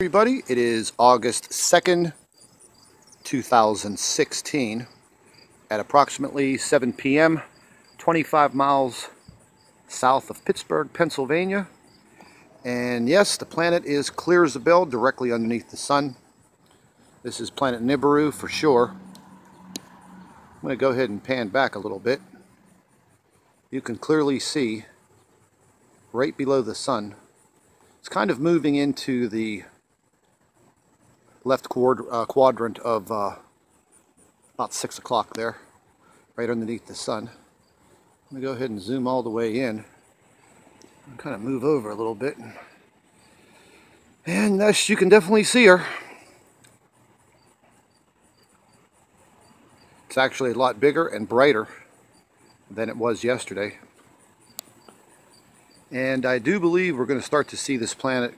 everybody. It is August 2nd, 2016 at approximately 7 p.m. 25 miles south of Pittsburgh, Pennsylvania. And yes, the planet is clear as a bell directly underneath the sun. This is planet Nibiru for sure. I'm going to go ahead and pan back a little bit. You can clearly see right below the sun. It's kind of moving into the left quad uh, quadrant of uh, about 6 o'clock there, right underneath the sun. Going to go ahead and zoom all the way in and kind of move over a little bit. And thus you can definitely see her. It's actually a lot bigger and brighter than it was yesterday. And I do believe we're going to start to see this planet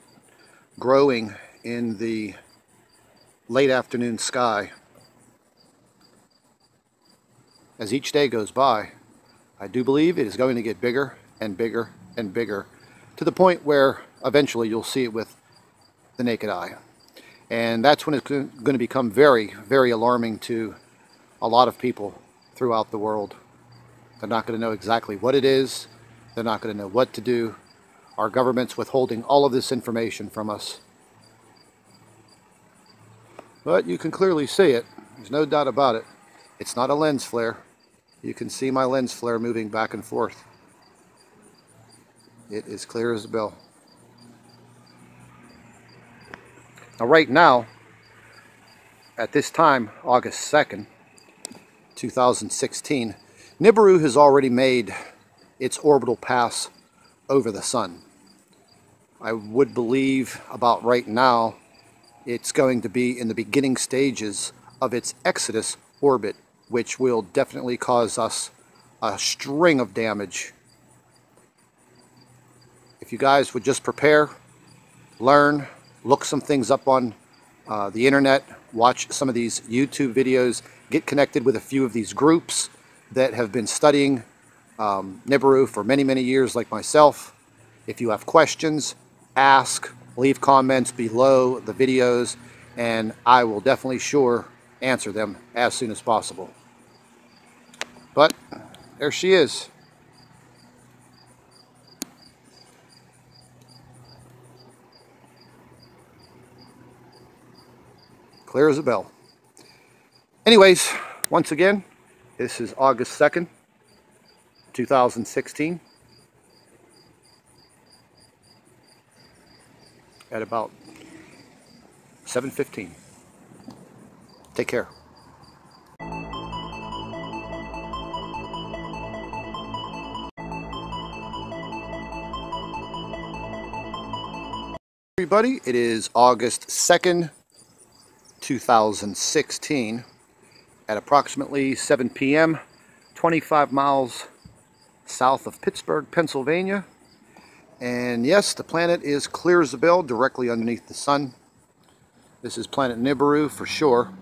growing in the late afternoon sky. As each day goes by, I do believe it is going to get bigger and bigger and bigger to the point where eventually you'll see it with the naked eye. And that's when it's going to become very, very alarming to a lot of people throughout the world. They're not going to know exactly what it is. They're not going to know what to do. Our government's withholding all of this information from us. But you can clearly see it. There's no doubt about it. It's not a lens flare. You can see my lens flare moving back and forth. It is clear as a bell. Now right now, at this time, August 2nd, 2016, Nibiru has already made its orbital pass over the sun. I would believe about right now it's going to be in the beginning stages of its exodus orbit, which will definitely cause us a string of damage. If you guys would just prepare, learn, look some things up on uh, the internet, watch some of these YouTube videos, get connected with a few of these groups that have been studying um, Nibiru for many, many years like myself. If you have questions, ask, leave comments below the videos, and I will definitely sure answer them as soon as possible. But there she is. Clear as a bell. Anyways, once again, this is August 2nd, 2016. At about 7.15. Take care. Everybody, it is August 2nd, 2016 at approximately 7 p.m. 25 miles south of Pittsburgh, Pennsylvania. And yes, the planet is clear as a bell directly underneath the sun. This is planet Nibiru for sure.